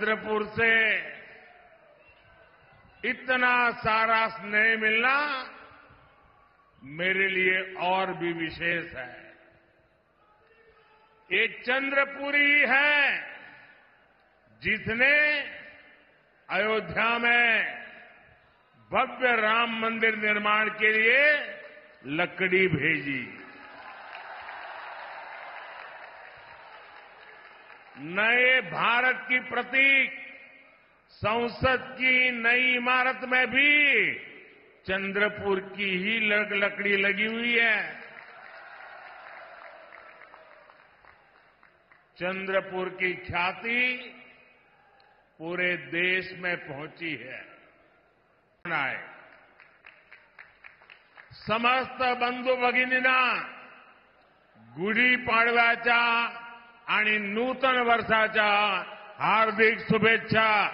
चंद्रपुर से इतना सारा स्नेह मिलना मेरे लिए और भी विशेष है। ये चंद्रपुरी है जिसने अयोध्या में भव्य राम मंदिर निर्माण के लिए लकड़ी भेजी। नए भारत की प्रतीक, संसद की नई इमारत में भी चंद्रपुर की ही लग लकड़ी लगी हुई है। चंद्रपुर की ख्याति पूरे देश में पहुँची है। समस्त बंधू भगिनींना, गुढी पाडव्याच्या नूतन वर्षाच्या हार्दिक शुभेच्छा.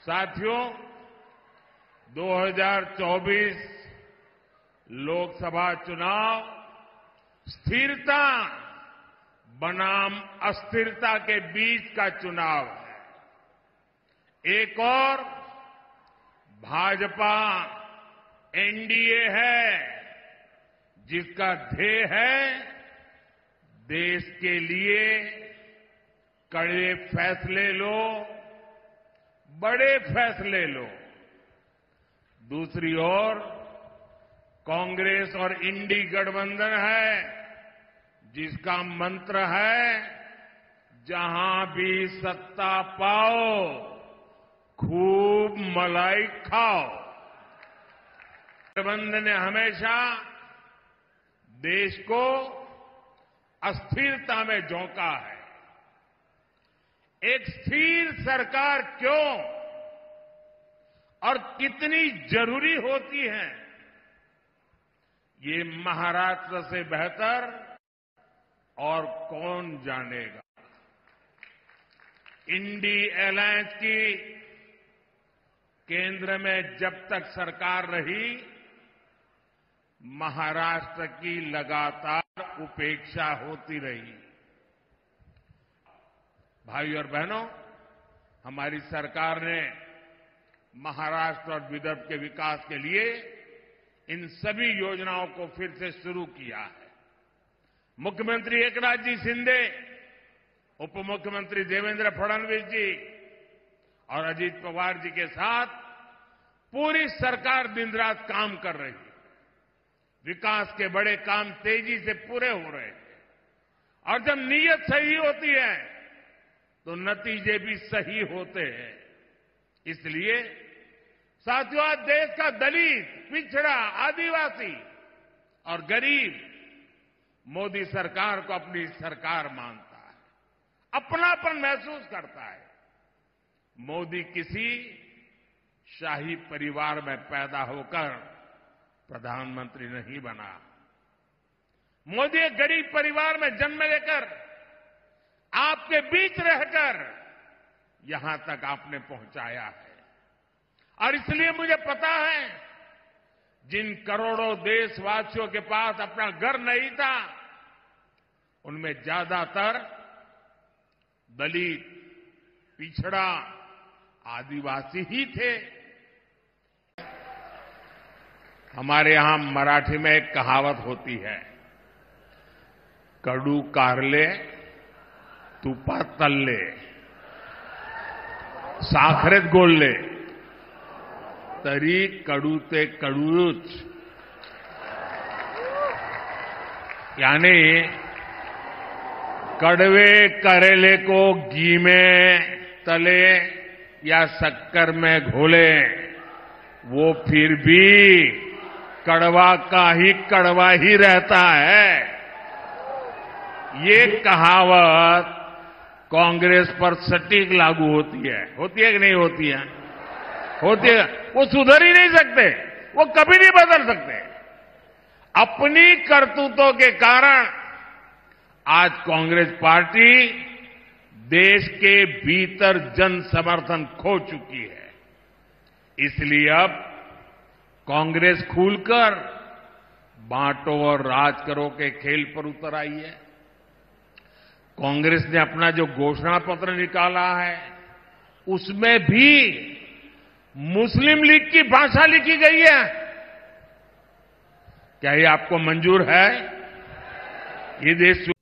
साथियों 2024 लोकसभा चुनाव स्थिरता, बनाम अस्थिरता के बीच का चुनाव है। एक और भाजपा एनडीए है। जिसका ध्येय है देश के लिए कड़े फैसले लो, बड़े फैसले लो। दूसरी ओर, कांग्रेस और इंडी गठबंधन है, जिसका मंत्र है, जहाँ भी सत्ता पाओ, खूब मलाई खाओ। गठबंधन ने हमेशा देश को अस्थिरता में झोंका है। एक स्थिर सरकार क्यों और कितनी ज़रूरी होती है, ये महाराष्ट्र से बेहतर और कौन जानेगा। इंडी अलायंस की केंद्र में जब तक सरकार रही महाराष्ट्र की लगातार उपेक्षा होती रही। भाई और बहनों, हमारी सरकार ने महाराष्ट्र और विदर्भ के विकास के लिए इन सभी योजनाओं को फिर से शुरू किया है। मुख्यमंत्री एकनाथ जी शिंदे उप मुख्यमंत्री देवेंद्र फडणवीस जी और अजीत पवार जी के साथ पूरी सरकार दिन रात काम कर रही है। विकास के बड़े काम तेज़ी से पूरे हो रहे हैं। और जब नीयत सही होती है तो नतीजे भी सही होते हैं। इसलिए, साथियों, आज देश का दलित, पिछड़ा, आदिवासी और गरीब मोदी सरकार को अपनी सरकार मानता है। अपनापन महसूस करता है। मोदी किसी शाही परिवार में पैदा होकर प्रधानमंत्री नहीं बना। मोदी एक गरीब परिवार में जन्म लेकर आपके बीच रहकर यहाँ तक आपने पहुँचाया है। और इसलिए मुझे पता है, जिन करोड़ों देशवासियों के पास अपना घर नहीं था, उनमें ज़्यादातर दलित, पिछड़ा, आदिवासी ही थे। हमारे यहाँ मराठी में एक कहावत होती है, कडू कारले तुपात तल्ले साखरेत गोळले तरी कडू ते कडूच. यानी, कड़वे करेले को घी में तले या शक्कर में घोले, वो फिर भी कड़वा का ही कड़वा ही रहता है। ये कहावत कांग्रेस पर सटीक लागू होती है। होती है कि नहीं होती है? होती है। वो सुधर ही नहीं सकते। वो कभी नहीं बदल सकते। अपनी करतूतों के कारण आज कांग्रेस पार्टी देश के भीतर जन समर्थन खो चुकी है। इसलिए अब कांग्रेस खुलकर बांटो और राज करो के खेल पर उतर आई है। कांग्रेस ने अपना जो घोषणा पत्र निकाला है, उसमें भी मुस्लिम लीग की भाषा लिखी गई है। क्या ये आपको मंजूर है? ये देश